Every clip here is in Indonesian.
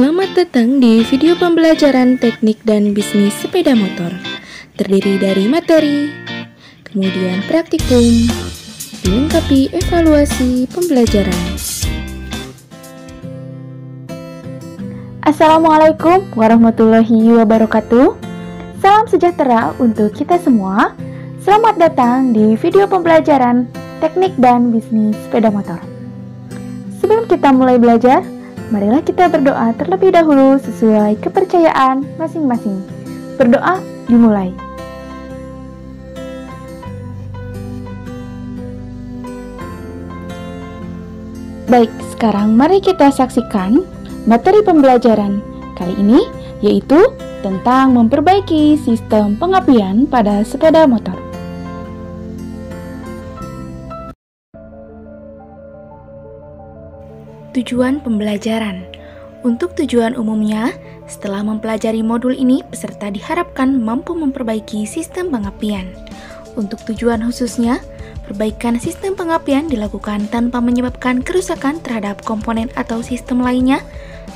Selamat datang di video pembelajaran teknik dan bisnis sepeda motor. Terdiri dari materi, kemudian praktikum, dilengkapi evaluasi pembelajaran. Assalamualaikum warahmatullahi wabarakatuh. Salam sejahtera untuk kita semua. Selamat datang di video pembelajaran teknik dan bisnis sepeda motor. Sebelum kita mulai belajar, marilah kita berdoa terlebih dahulu sesuai kepercayaan masing-masing. Berdoa dimulai. Baik, sekarang mari kita saksikan materi pembelajaran kali ini yaitu tentang memperbaiki sistem pengapian pada sepeda motor. Tujuan pembelajaran Untuk tujuan umumnya, setelah mempelajari modul ini, peserta diharapkan mampu memperbaiki sistem pengapian. Untuk tujuan khususnya, perbaikan sistem pengapian dilakukan tanpa menyebabkan kerusakan terhadap komponen atau sistem lainnya.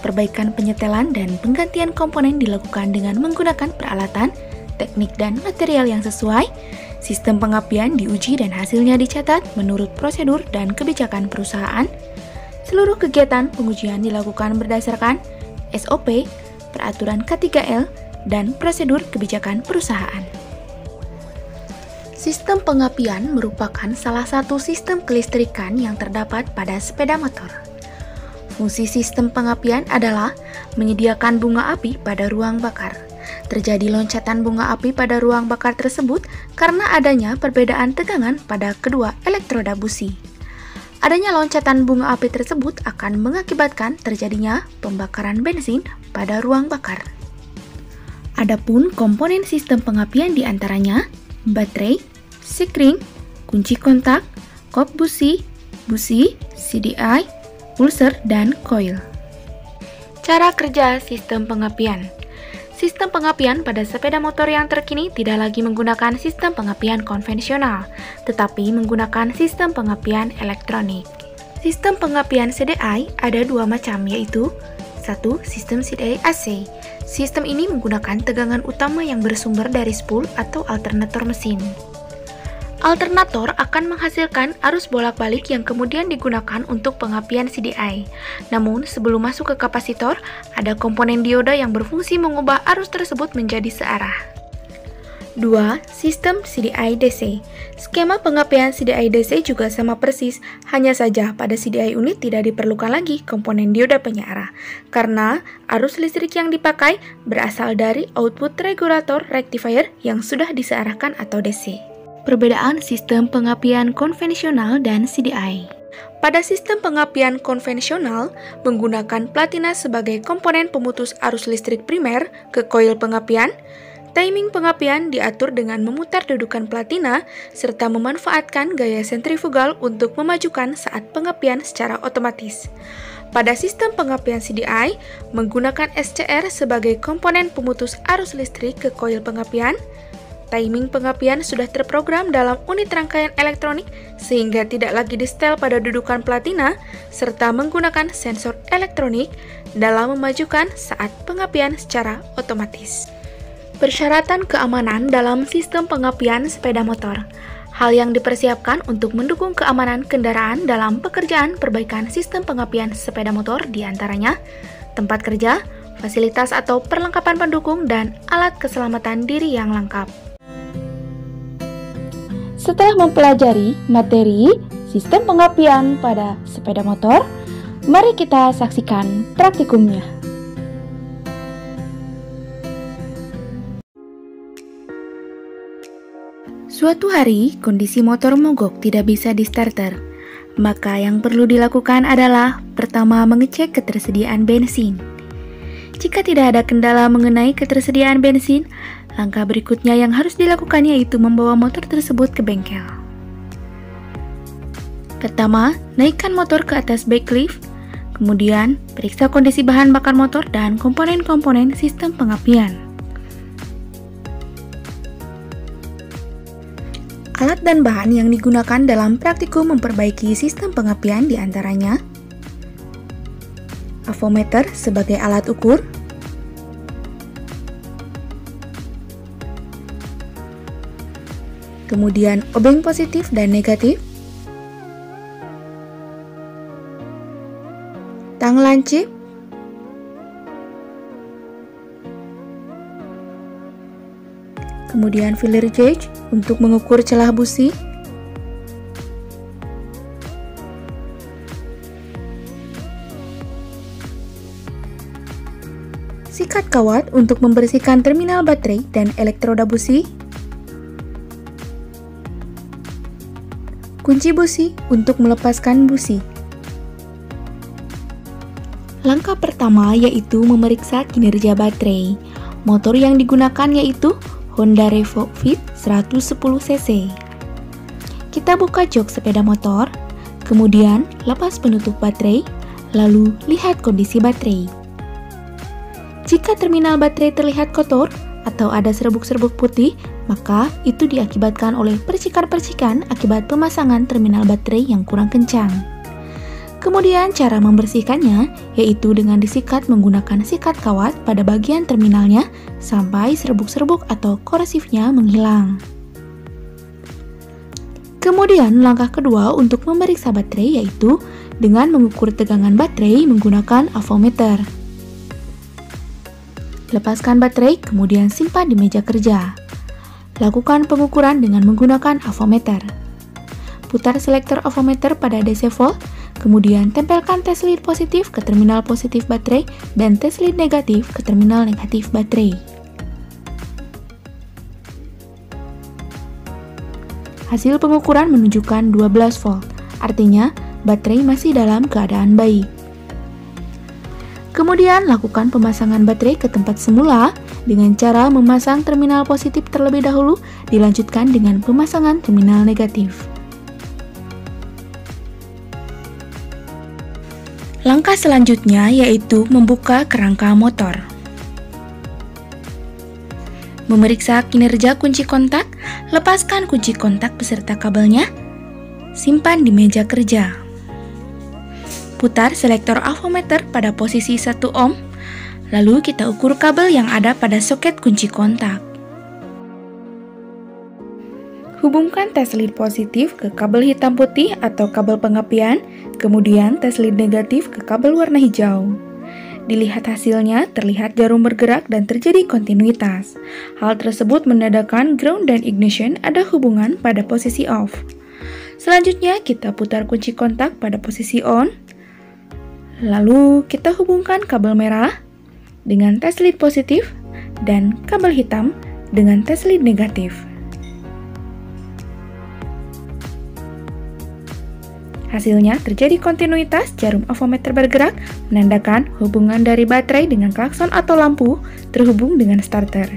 Perbaikan penyetelan dan penggantian komponen dilakukan dengan menggunakan peralatan, teknik, dan material yang sesuai. Sistem pengapian diuji dan hasilnya dicatat menurut prosedur dan kebijakan perusahaan. Seluruh kegiatan pengujian dilakukan berdasarkan SOP, peraturan K3L, dan prosedur kebijakan perusahaan. Sistem pengapian merupakan salah satu sistem kelistrikan yang terdapat pada sepeda motor. Fungsi sistem pengapian adalah menyediakan bunga api pada ruang bakar. Terjadi loncatan bunga api pada ruang bakar tersebut karena adanya perbedaan tegangan pada kedua elektroda busi. Adanya loncatan bunga api tersebut akan mengakibatkan terjadinya pembakaran bensin pada ruang bakar. Adapun komponen sistem pengapian di antaranya baterai, sikring, kunci kontak, kop busi, busi, CDI, pulser, dan coil. Cara kerja sistem pengapian Sistem pengapian pada sepeda motor yang terkini tidak lagi menggunakan sistem pengapian konvensional, tetapi menggunakan sistem pengapian elektronik. Sistem pengapian CDI ada dua macam yaitu satu, sistem CDI AC. Sistem ini menggunakan tegangan utama yang bersumber dari spool atau alternator mesin. Alternator akan menghasilkan arus bolak-balik yang kemudian digunakan untuk pengapian CDI. Namun, sebelum masuk ke kapasitor, ada komponen dioda yang berfungsi mengubah arus tersebut menjadi searah. 2. Sistem CDI DC Skema pengapian CDI DC juga sama persis, hanya saja pada CDI unit tidak diperlukan lagi komponen dioda penyearah, karena arus listrik yang dipakai berasal dari output regulator rectifier yang sudah disearahkan atau DC. Perbedaan sistem pengapian konvensional dan CDI. Pada sistem pengapian konvensional, menggunakan platina sebagai komponen pemutus arus listrik primer ke koil pengapian, timing pengapian diatur dengan memutar dudukan platina serta memanfaatkan gaya sentrifugal untuk memajukan saat pengapian secara otomatis. Pada sistem pengapian CDI, menggunakan SCR sebagai komponen pemutus arus listrik ke koil pengapian, Timing pengapian sudah terprogram dalam unit rangkaian elektronik sehingga tidak lagi disetel pada dudukan platina serta menggunakan sensor elektronik dalam memajukan saat pengapian secara otomatis. Persyaratan keamanan dalam sistem pengapian sepeda motor Hal yang dipersiapkan untuk mendukung keamanan kendaraan dalam pekerjaan perbaikan sistem pengapian sepeda motor di antaranya tempat kerja, fasilitas atau perlengkapan pendukung, dan alat keselamatan diri yang lengkap. Setelah mempelajari materi sistem pengapian pada sepeda motor, mari kita saksikan praktikumnya. Suatu hari, kondisi motor mogok tidak bisa di starter. Maka yang perlu dilakukan adalah pertama mengecek ketersediaan bensin. Jika tidak ada kendala mengenai ketersediaan bensin, Langkah berikutnya yang harus dilakukan yaitu membawa motor tersebut ke bengkel. Pertama, naikkan motor ke atas bike lift, kemudian periksa kondisi bahan bakar motor dan komponen-komponen sistem pengapian. Alat dan bahan yang digunakan dalam praktikum memperbaiki sistem pengapian di antaranya avometer sebagai alat ukur, kemudian obeng positif dan negatif, tang lancip, kemudian filler gauge untuk mengukur celah busi, sikat kawat untuk membersihkan terminal baterai dan elektroda busi, kunci busi untuk melepaskan busi. Langkah pertama yaitu memeriksa kinerja baterai. Motor yang digunakan yaitu Honda Revo Fit 110cc. Kita buka jok sepeda motor, kemudian lepas penutup baterai, lalu lihat kondisi baterai. Jika terminal baterai terlihat kotor atau ada serbuk-serbuk putih, maka itu diakibatkan oleh percikan-percikan akibat pemasangan terminal baterai yang kurang kencang. Kemudian cara membersihkannya yaitu dengan disikat menggunakan sikat kawat pada bagian terminalnya sampai serbuk-serbuk atau korosifnya menghilang. Kemudian langkah kedua untuk memeriksa baterai yaitu dengan mengukur tegangan baterai menggunakan avometer. Lepaskan baterai, kemudian simpan di meja kerja. Lakukan pengukuran dengan menggunakan avometer. Putar selektor avometer pada DC volt, kemudian tempelkan tes lead positif ke terminal positif baterai dan tes lead negatif ke terminal negatif baterai. Hasil pengukuran menunjukkan 12 volt, artinya baterai masih dalam keadaan baik. Kemudian lakukan pemasangan baterai ke tempat semula dengan cara memasang terminal positif terlebih dahulu, dilanjutkan dengan pemasangan terminal negatif. Langkah selanjutnya yaitu membuka kerangka motor. Memeriksa kinerja kunci kontak, lepaskan kunci kontak beserta kabelnya, simpan di meja kerja. Putar selektor avometer pada posisi 1 ohm, lalu kita ukur kabel yang ada pada soket kunci kontak. Hubungkan tes lead positif ke kabel hitam putih atau kabel pengapian, kemudian tes lead negatif ke kabel warna hijau. Dilihat hasilnya, terlihat jarum bergerak dan terjadi kontinuitas. Hal tersebut menandakan ground dan ignition ada hubungan pada posisi off. Selanjutnya, kita putar kunci kontak pada posisi on, Lalu kita hubungkan kabel merah dengan tes lead positif dan kabel hitam dengan tes lead negatif. Hasilnya terjadi kontinuitas jarum avometer bergerak menandakan hubungan dari baterai dengan klakson atau lampu terhubung dengan starter.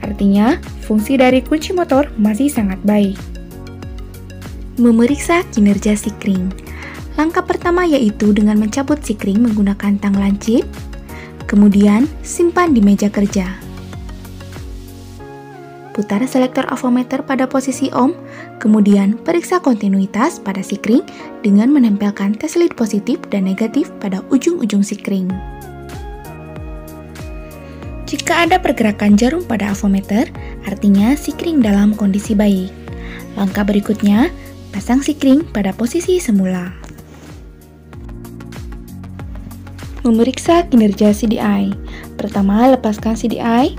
Artinya, fungsi dari kunci motor masih sangat baik. Memeriksa kinerja sikring. Langkah pertama yaitu dengan mencabut sikring menggunakan tang lancip, kemudian simpan di meja kerja. Putar selektor avometer pada posisi ohm, kemudian periksa kontinuitas pada sikring dengan menempelkan tes lead positif dan negatif pada ujung-ujung sikring. Jika ada pergerakan jarum pada avometer, artinya sikring dalam kondisi baik. Langkah berikutnya, Pasang sikring pada posisi semula. Memeriksa kinerja CDI. Pertama, lepaskan CDI,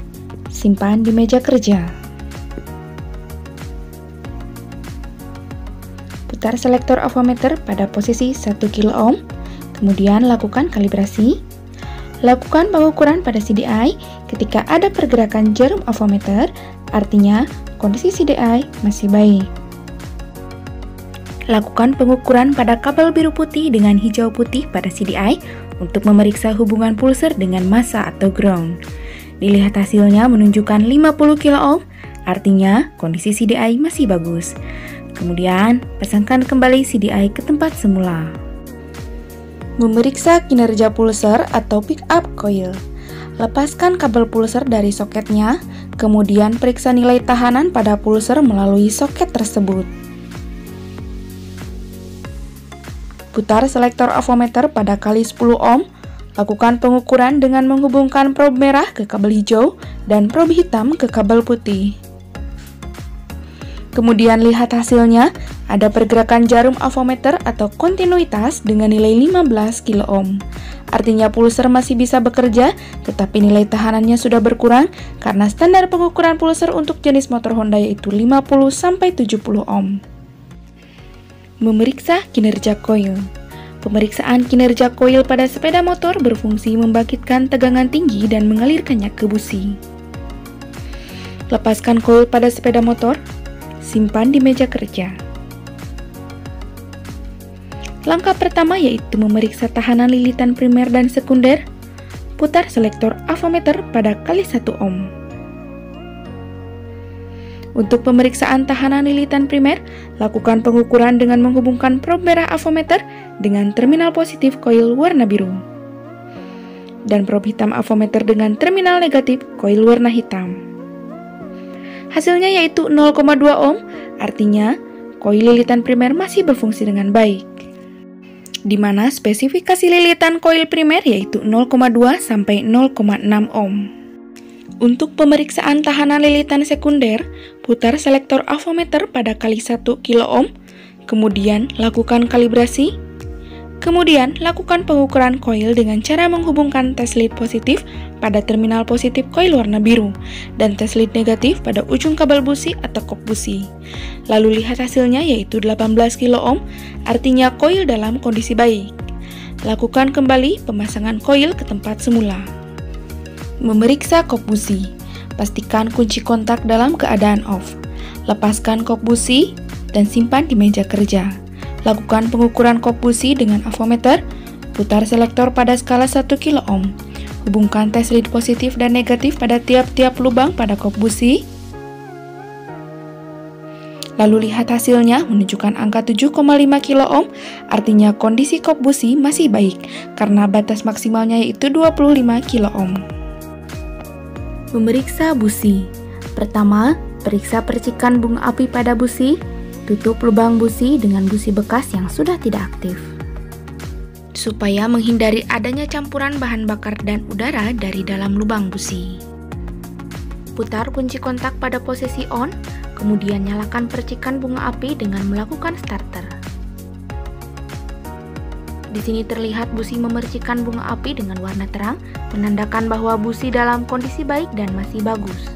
simpan di meja kerja. Putar selektor avometer pada posisi 1 kilo kemudian lakukan kalibrasi. Lakukan pengukuran pada CDI ketika ada pergerakan jarum avometer, artinya kondisi CDI masih baik. Lakukan pengukuran pada kabel biru putih dengan hijau putih pada CDI untuk memeriksa hubungan pulser dengan massa atau ground. Dilihat hasilnya menunjukkan 50 kilo artinya kondisi CDI masih bagus. Kemudian, pasangkan kembali CDI ke tempat semula. Memeriksa kinerja pulser atau pick up coil. Lepaskan kabel pulser dari soketnya, kemudian periksa nilai tahanan pada pulser melalui soket tersebut. Putar selektor avometer pada kali 10 ohm. Lakukan pengukuran dengan menghubungkan probe merah ke kabel hijau dan probe hitam ke kabel putih. Kemudian lihat hasilnya, ada pergerakan jarum avometer atau kontinuitas dengan nilai 15 kilo ohm. Artinya pulser masih bisa bekerja, tetapi nilai tahanannya sudah berkurang karena standar pengukuran pulser untuk jenis motor Honda yaitu 50-70 ohm. Memeriksa kinerja koil Pemeriksaan kinerja koil pada sepeda motor berfungsi membangkitkan tegangan tinggi dan mengalirkannya ke busi. Lepaskan koil pada sepeda motor, simpan di meja kerja. Langkah pertama yaitu memeriksa tahanan lilitan primer dan sekunder. Putar selektor avometer pada kali 1 ohm. Untuk pemeriksaan tahanan lilitan primer, lakukan pengukuran dengan menghubungkan probe merah avometer dengan terminal positif koil warna biru. Dan probe hitam avometer dengan terminal negatif koil warna hitam. Hasilnya yaitu 0,2 ohm, artinya koil lilitan primer masih berfungsi dengan baik. Di mana spesifikasi lilitan koil primer yaitu 0,2 sampai 0,6 ohm. Untuk pemeriksaan tahanan lilitan sekunder, putar selektor avometer pada kali 1 kilo ohm, kemudian lakukan kalibrasi, kemudian lakukan pengukuran koil dengan cara menghubungkan tes lead positif pada terminal positif koil warna biru dan tes lead negatif pada ujung kabel busi atau kop busi. Lalu lihat hasilnya yaitu 18 kilo ohm, artinya koil dalam kondisi baik. Lakukan kembali pemasangan koil ke tempat semula. Memeriksa kop busi. Pastikan kunci kontak dalam keadaan off. Lepaskan kop busi dan simpan di meja kerja. Lakukan pengukuran kop busi dengan avometer. Putar selektor pada skala 1 kilo ohm. Hubungkan tes lead positif dan negatif pada tiap-tiap lubang pada kop busi. Lalu lihat hasilnya menunjukkan angka 7,5 kilo ohm, artinya kondisi kop busi masih baik karena batas maksimalnya yaitu 25 kilo ohm. Memeriksa busi. Pertama, periksa percikan bunga api pada busi. Tutup lubang busi dengan busi bekas yang sudah tidak aktif. Supaya menghindari adanya campuran bahan bakar dan udara dari dalam lubang busi. Putar kunci kontak pada posisi on, kemudian nyalakan percikan bunga api dengan melakukan starter. Di sini terlihat busi memercikan bunga api dengan warna terang, menandakan bahwa busi dalam kondisi baik dan masih bagus.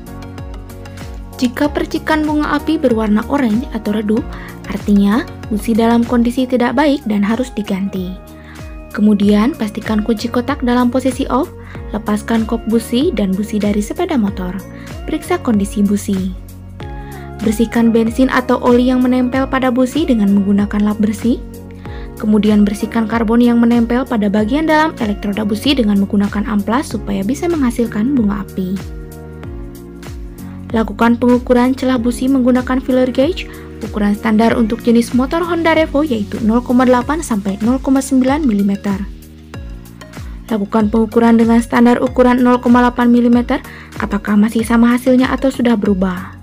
Jika percikan bunga api berwarna oranye atau redup, artinya busi dalam kondisi tidak baik dan harus diganti. Kemudian, pastikan kunci kotak dalam posisi off, lepaskan kop busi dan busi dari sepeda motor. Periksa kondisi busi. Bersihkan bensin atau oli yang menempel pada busi dengan menggunakan lap bersih. Kemudian bersihkan karbon yang menempel pada bagian dalam elektroda busi dengan menggunakan amplas supaya bisa menghasilkan bunga api. Lakukan pengukuran celah busi menggunakan filler gauge, ukuran standar untuk jenis motor Honda Revo yaitu 0,8 sampai 0,9 mm. Lakukan pengukuran dengan standar ukuran 0,8 mm, apakah masih sama hasilnya atau sudah berubah.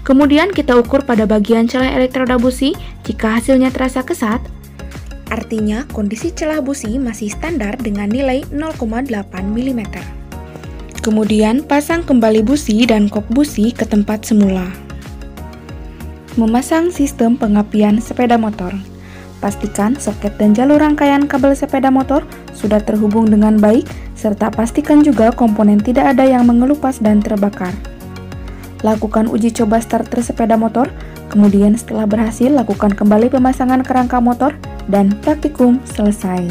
Kemudian kita ukur pada bagian celah elektroda busi, jika hasilnya terasa kesat, artinya kondisi celah busi masih standar dengan nilai 0,8 mm. Kemudian pasang kembali busi dan kop busi ke tempat semula. Memasang sistem pengapian sepeda motor. Pastikan soket dan jalur rangkaian kabel sepeda motor sudah terhubung dengan baik, serta pastikan juga komponen tidak ada yang mengelupas dan terbakar. Lakukan uji coba starter sepeda motor, kemudian setelah berhasil lakukan kembali pemasangan kerangka motor dan praktikum selesai.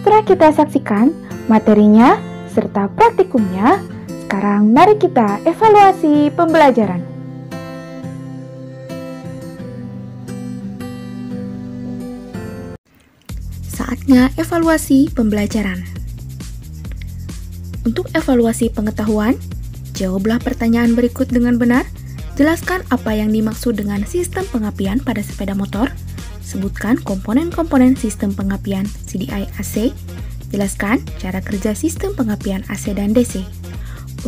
Setelah kita saksikan materinya serta praktikumnya, sekarang mari kita evaluasi pembelajaran. Saatnya evaluasi pembelajaran. Untuk evaluasi pengetahuan, jawablah pertanyaan berikut dengan benar. Jelaskan apa yang dimaksud dengan sistem pengapian pada sepeda motor. Sebutkan komponen-komponen sistem pengapian CDI AC. Jelaskan cara kerja sistem pengapian AC dan DC.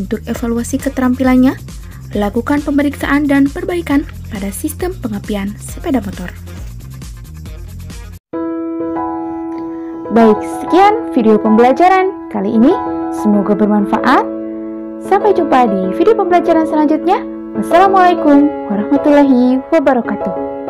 Untuk evaluasi keterampilannya, lakukan pemeriksaan dan perbaikan pada sistem pengapian sepeda motor. Baik, sekian video pembelajaran kali ini. Semoga bermanfaat. Sampai jumpa di video pembelajaran selanjutnya. Wassalamualaikum warahmatullahi wabarakatuh.